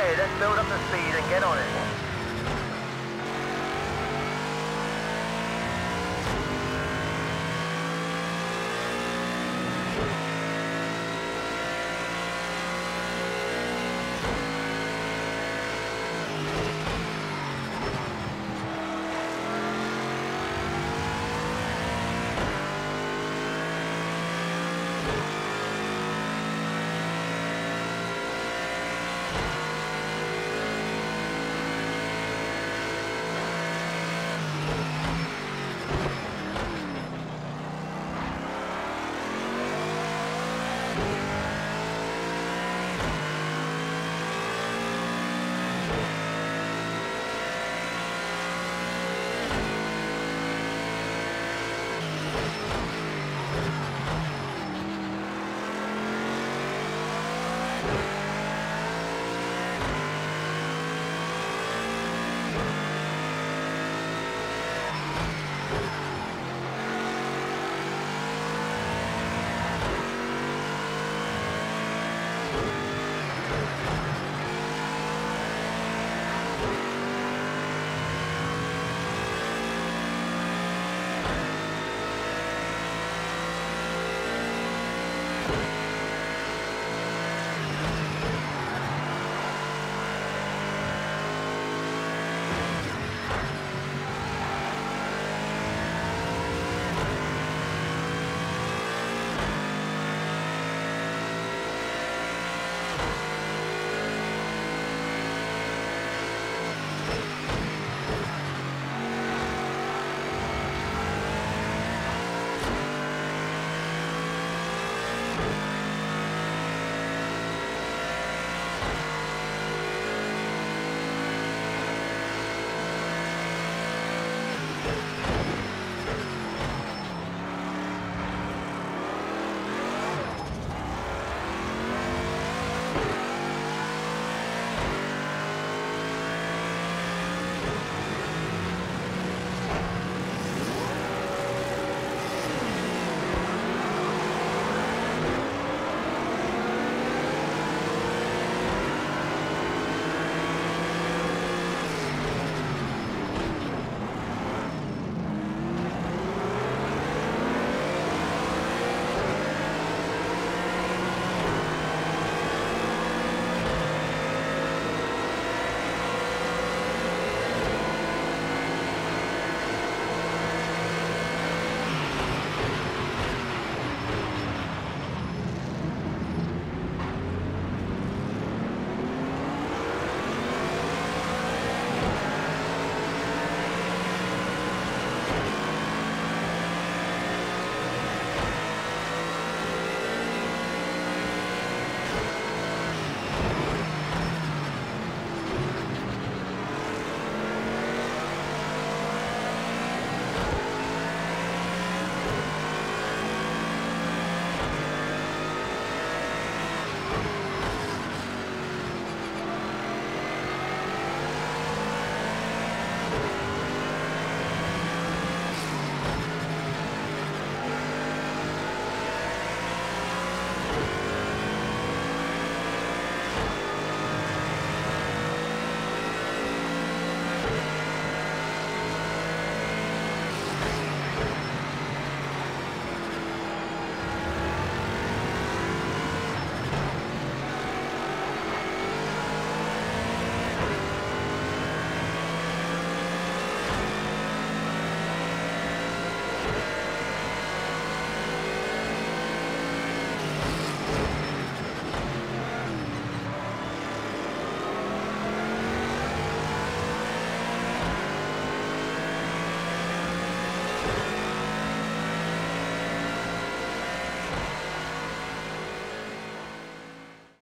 Okay, let's build up the speed and get on it.